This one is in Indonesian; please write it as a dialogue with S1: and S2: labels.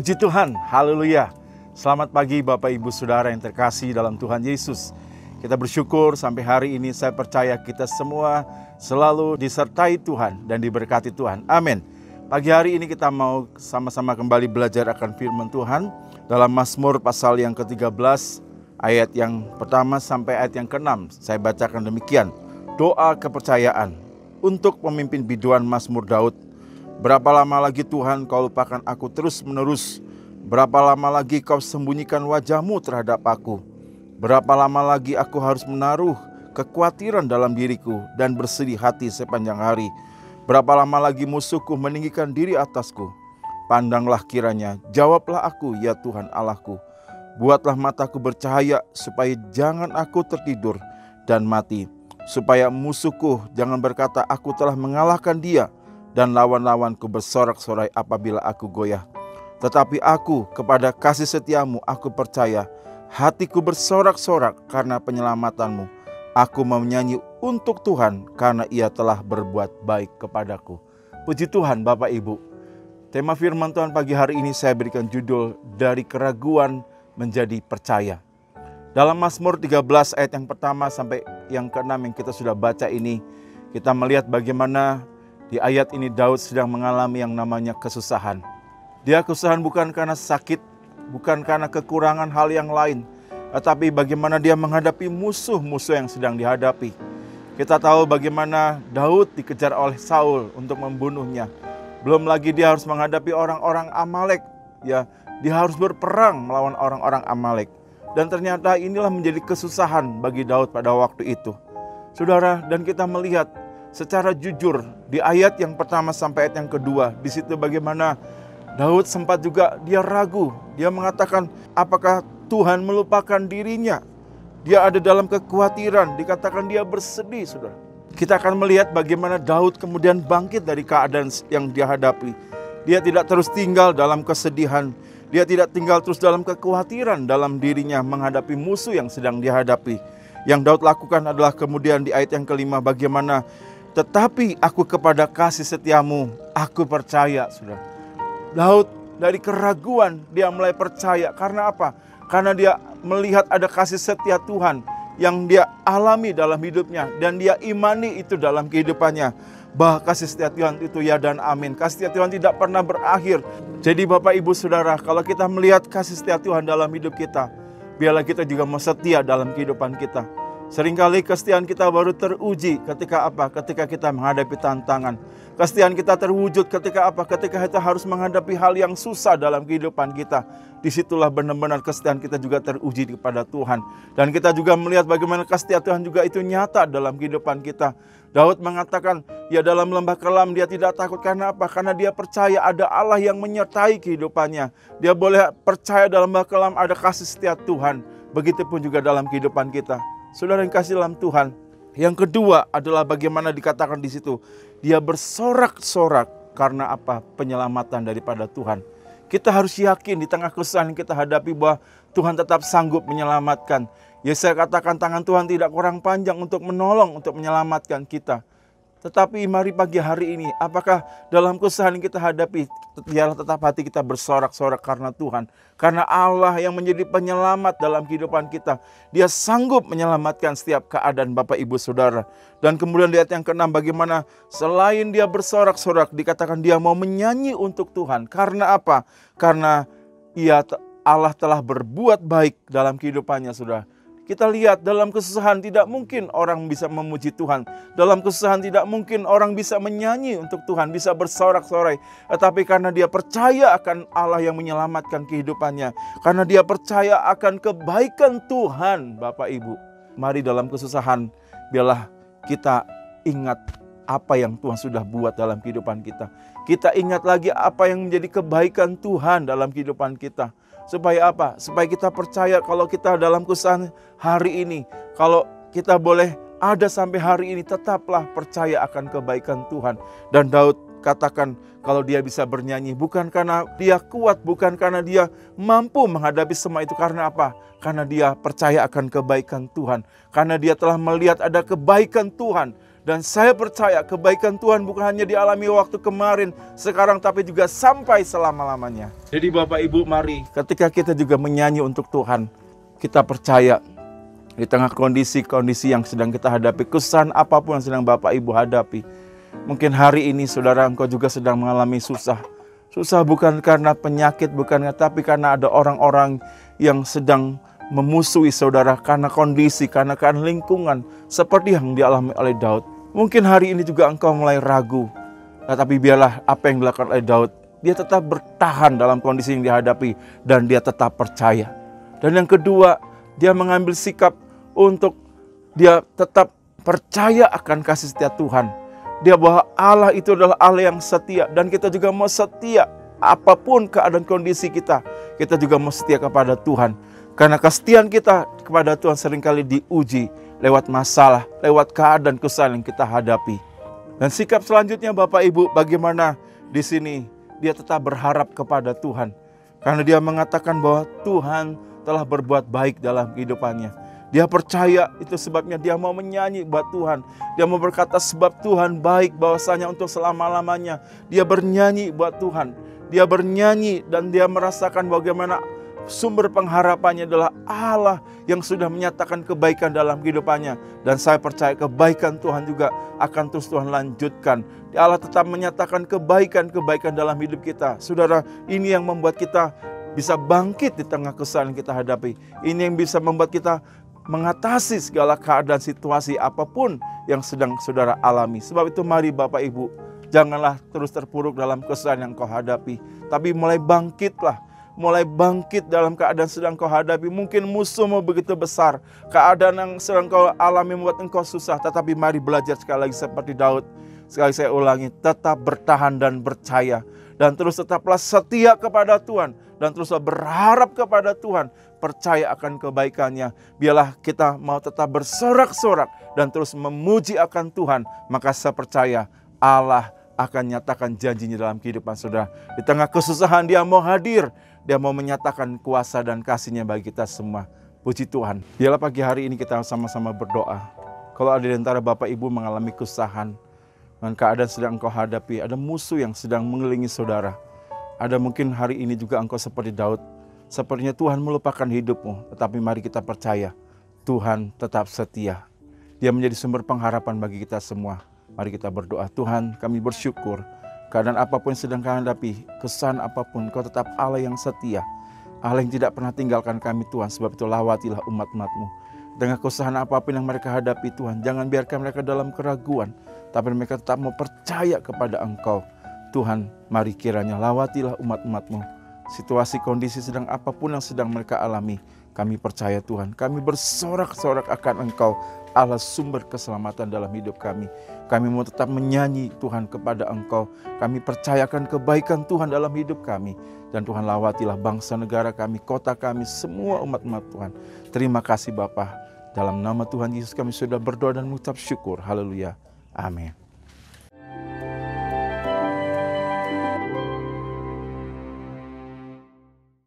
S1: Puji Tuhan, haleluya. Selamat pagi Bapak Ibu Saudara yang terkasih dalam Tuhan Yesus. Kita bersyukur sampai hari ini saya percaya kita semua selalu disertai Tuhan dan diberkati Tuhan. Amin. Pagi hari ini kita mau sama-sama kembali belajar akan firman Tuhan dalam Mazmur pasal yang ke-13 ayat yang pertama sampai ayat yang ke-6. Saya bacakan demikian. Doa kepercayaan untuk pemimpin biduan Mazmur Daud Berapa lama lagi Tuhan kau lupakan aku terus menerus? Berapa lama lagi kau sembunyikan wajahmu terhadap aku? Berapa lama lagi aku harus menaruh kekhawatiran dalam diriku dan bersedih hati sepanjang hari? Berapa lama lagi musuhku meninggikan diri atasku? Pandanglah kiranya, jawablah aku ya Tuhan Allahku. Buatlah mataku bercahaya supaya jangan aku tertidur dan mati. Supaya musuhku jangan berkata aku telah mengalahkan dia dan lawan-lawanku bersorak-sorai apabila aku goyah. Tetapi aku kepada kasih setiamu aku percaya, hatiku bersorak-sorak karena penyelamatanmu. Aku menyanyi untuk Tuhan karena ia telah berbuat baik kepadaku. Puji Tuhan Bapak Ibu. Tema firman Tuhan pagi hari ini saya berikan judul dari keraguan menjadi percaya. Dalam Mazmur 13 ayat yang pertama sampai yang keenam yang kita sudah baca ini, kita melihat bagaimana di ayat ini Daud sedang mengalami yang namanya kesusahan. Dia kesusahan bukan karena sakit, bukan karena kekurangan hal yang lain, tetapi bagaimana dia menghadapi musuh-musuh yang sedang dihadapi. Kita tahu bagaimana Daud dikejar oleh Saul untuk membunuhnya. Belum lagi dia harus menghadapi orang-orang Amalek, ya, dia harus berperang melawan orang-orang Amalek. Dan ternyata inilah menjadi kesusahan bagi Daud pada waktu itu. Saudara, dan kita melihat secara jujur di ayat yang pertama sampai ayat yang kedua. Di situ bagaimana Daud sempat juga dia ragu. Dia mengatakan apakah Tuhan melupakan dirinya. Dia ada dalam kekhawatiran, dikatakan dia bersedih, Saudara. Kita akan melihat bagaimana Daud kemudian bangkit dari keadaan yang dia hadapi. Dia tidak terus tinggal dalam kesedihan, dia tidak tinggal terus dalam kekhawatiran dalam dirinya menghadapi musuh yang sedang dihadapi. Yang Daud lakukan adalah kemudian di ayat yang kelima bagaimana tetapi aku kepada kasih setiamu, aku percaya, sudah. Daud dari keraguan dia mulai percaya. Karena apa? Karena dia melihat ada kasih setia Tuhan yang dia alami dalam hidupnya. Dan dia imani itu dalam kehidupannya. Bah kasih setia Tuhan itu ya dan amin. Kasih setia Tuhan tidak pernah berakhir. Jadi Bapak Ibu Saudara, kalau kita melihat kasih setia Tuhan dalam hidup kita, biarlah kita juga mau setia dalam kehidupan kita. Seringkali kesetiaan kita baru teruji ketika apa? Ketika kita menghadapi tantangan. Kesetiaan kita terwujud ketika apa? Ketika kita harus menghadapi hal yang susah dalam kehidupan kita. Di situlah benar-benar kesetiaan kita juga teruji kepada Tuhan. Dan kita juga melihat bagaimana kesetiaan Tuhan juga itu nyata dalam kehidupan kita. Daud mengatakan, ya dalam lembah kelam dia tidak takut karena apa? Karena dia percaya ada Allah yang menyertai kehidupannya. Dia boleh percaya dalam lembah kelam ada kasih setia Tuhan. Begitupun juga dalam kehidupan kita. Saudara yang kasih dalam Tuhan. Yang kedua adalah bagaimana dikatakan di situ. Dia bersorak-sorak karena apa? Penyelamatan daripada Tuhan. Kita harus yakin di tengah kesusahan yang kita hadapi bahwa Tuhan tetap sanggup menyelamatkan. Ya saya katakan tangan Tuhan tidak kurang panjang untuk menolong, untuk menyelamatkan kita. Tetapi mari pagi hari ini, apakah dalam kesusahan yang kita hadapi, biarlah tetap hati kita bersorak-sorak karena Tuhan. Karena Allah yang menjadi penyelamat dalam kehidupan kita. Dia sanggup menyelamatkan setiap keadaan Bapak Ibu Saudara. Dan kemudian lihat yang keenam bagaimana selain dia bersorak-sorak, dikatakan dia mau menyanyi untuk Tuhan. Karena apa? Karena ia Allah telah berbuat baik dalam kehidupannya, Saudara kita lihat dalam kesusahan tidak mungkin orang bisa memuji Tuhan. Dalam kesusahan tidak mungkin orang bisa menyanyi untuk Tuhan, bisa bersorak-sorai. Tetapi karena dia percaya akan Allah yang menyelamatkan kehidupannya. Karena dia percaya akan kebaikan Tuhan, Bapak Ibu. Mari dalam kesusahan, biarlah kita ingat apa yang Tuhan sudah buat dalam kehidupan kita. Kita ingat lagi apa yang menjadi kebaikan Tuhan dalam kehidupan kita. Supaya apa? Supaya kita percaya kalau kita dalam kesusahan hari ini, kalau kita boleh ada sampai hari ini, tetaplah percaya akan kebaikan Tuhan. Dan Daud katakan kalau dia bisa bernyanyi bukan karena dia kuat, bukan karena dia mampu menghadapi semua itu. Karena apa? Karena dia percaya akan kebaikan Tuhan. Karena dia telah melihat ada kebaikan Tuhan Dan saya percaya kebaikan Tuhan bukan hanya dialami waktu kemarin, sekarang tapi juga sampai selama-lamanya. Jadi Bapak Ibu mari ketika kita juga menyanyi untuk Tuhan, kita percaya di tengah kondisi-kondisi yang sedang kita hadapi, kesan apa pun yang sedang Bapak Ibu hadapi. Mungkin hari ini saudara engkau juga sedang mengalami susah. Susah bukan karena penyakit, bukan tapi karena ada orang-orang yang sedang memusuhi saudara karena kondisi, karena keadaan lingkungan seperti yang dialami oleh Daud. Mungkin hari ini juga engkau mulai ragu, tetapi biarlah apa yang dilakukan oleh Daud, dia tetap bertahan dalam kondisi yang dihadapi dan dia tetap percaya. Dan yang kedua, dia mengambil sikap untuk dia tetap percaya akan kasih setia Tuhan. Dia bahwa Allah itu adalah Allah yang setia dan kita juga mau setia apa pun keadaan kondisi kita, kita juga mau setia kepada Tuhan. Karena kesetiaan kita kepada Tuhan sering kali diuji lewat masalah, lewat keadaan kesalahan yang kita hadapi. Dan sikap selanjutnya Bapak Ibu bagaimana di sini dia tetap berharap kepada Tuhan. Karena dia mengatakan bahwa Tuhan telah berbuat baik dalam kehidupannya. Dia percaya itu sebabnya dia mau menyanyi buat Tuhan. Dia mau berkata sebab Tuhan baik bahwasanya untuk selama-lamanya. Dia bernyanyi buat Tuhan. Dia bernyanyi dan dia merasakan bagaimana sumber pengharapannya adalah Allah yang sudah menyatakan kebaikan dalam kehidupannya. Dan saya percaya kebaikan Tuhan juga akan terus Tuhan lanjutkan. Allah tetap menyatakan kebaikan-kebaikan dalam hidup kita. Saudara, ini yang membuat kita bisa bangkit di tengah kesalahan yang kita hadapi. Ini yang bisa membuat kita mengatasi segala keadaan situasi apa pun yang sedang saudara alami. Sebab itu mari Bapak Ibu, janganlah terus terpuruk dalam kesalahan yang kau hadapi. Tapi mulai bangkitlah mulai bangkit dalam keadaan sedang kau hadapi. Mungkin musuhmu begitu besar. Keadaan yang sedang kau alami membuat engkau susah. Tetapi mari belajar sekali lagi seperti Daud. Sekali saya ulangi, tetap bertahan dan percaya. Dan terus tetaplah setia kepada Tuhan. Dan teruslah berharap kepada Tuhan. Percaya akan kebaikannya. Biarlah kita mau tetap bersorak-sorak. Dan terus memuji akan Tuhan. Maka saya percaya Allah akan nyatakan janjinya dalam kehidupan saudara. Di tengah kesusahan dia mau hadir dia mau menyatakan kuasa dan kasihnya bagi kita semua. Puji Tuhan. Biarlah pagi hari ini kita sama-sama berdoa. Kalau ada di antara Bapak Ibu mengalami kesusahan, dan keadaan sedang engkau hadapi, ada musuh yang sedang mengelilingi saudara. Ada mungkin hari ini juga engkau seperti Daud. Sepertinya Tuhan melupakan hidupmu, tetapi mari kita percaya Tuhan tetap setia. Dia menjadi sumber pengharapan bagi kita semua. Mari kita berdoa, Tuhan kami bersyukur Keadaan apa pun yang sedang kami hadapi, kesan apa pun, kau tetap Allah yang setia. Allah yang tidak pernah tinggalkan kami Tuhan, sebab itu lawatilah umat-umatmu. Dengan kesusahan apa pun yang mereka hadapi Tuhan, jangan biarkan mereka dalam keraguan, tapi mereka tetap mau percaya kepada Engkau. Tuhan, mari kiranya lawatilah umat-umatmu. Situasi kondisi sedang apa pun yang sedang mereka alami, kami percaya Tuhan, kami bersorak-sorak akan Engkau, Allah sumber keselamatan dalam hidup kami. Kami mau tetap menyanyi Tuhan kepada Engkau. Kami percayakan kebaikan Tuhan dalam hidup kami. Dan Tuhan lawatilah bangsa negara kami, kota kami, semua umat-umat Tuhan. Terima kasih Bapa. Dalam nama Tuhan Yesus kami sudah berdoa dan mengucap syukur. Haleluya. Amin.